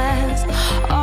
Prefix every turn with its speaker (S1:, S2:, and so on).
S1: past